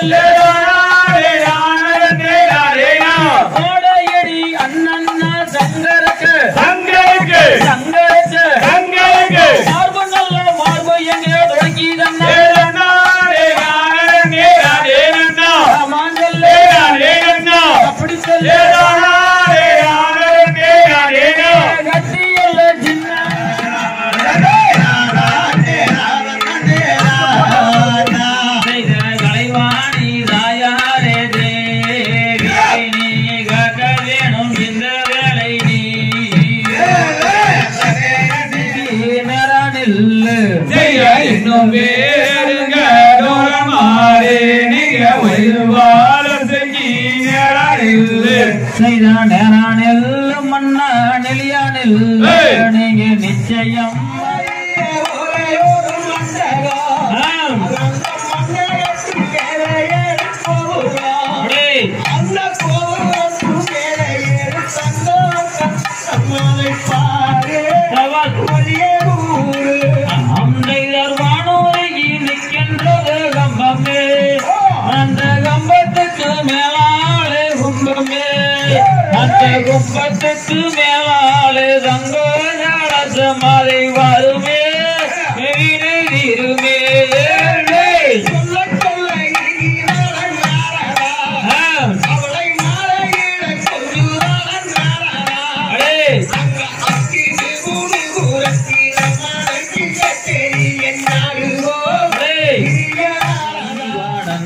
Hello. இன்னும் வேறுங்க தோரமாறே நீங்க வயதுவாளர் செஞ்சு நேரானில்லை செய்த நேரானில் மன்னா நீங்க நிச்சயம் அந்த கும்பத்துக்கு மேலாளே தங்கோஜால மாலை